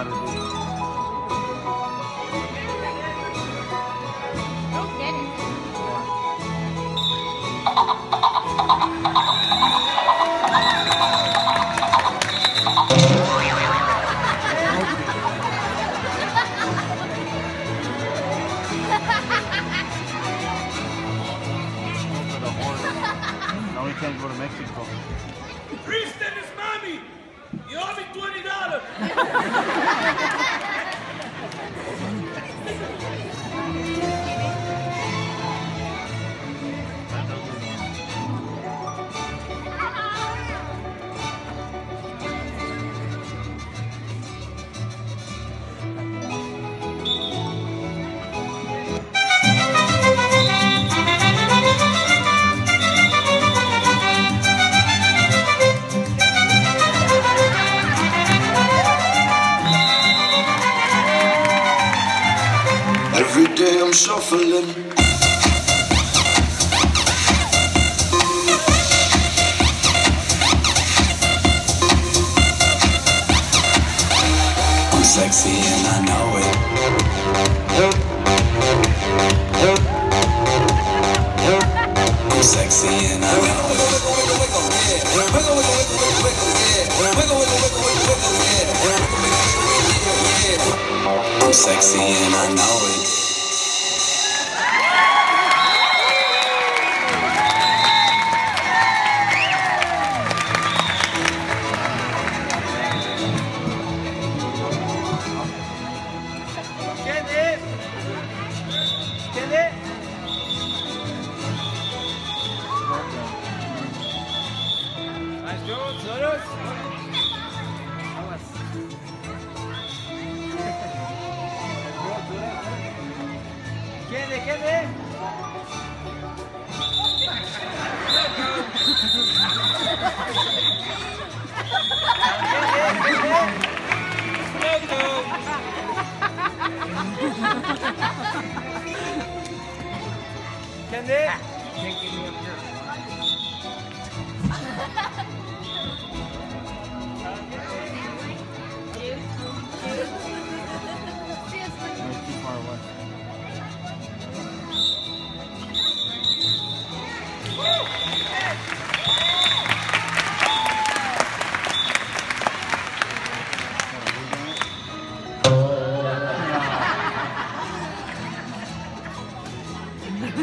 Parvati. now we can't go to Mexico. Priest and mommy! You owe me $20. I'm shuffling. I'm sexy and I know it. I'm sexy and I know it. I'm sexy and I know it. देखे थे?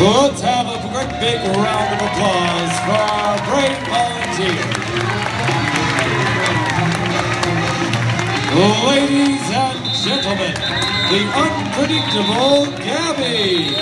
Let's have a great big round of applause for our great volunteer. Ladies and gentlemen, the unpredictable Gabby.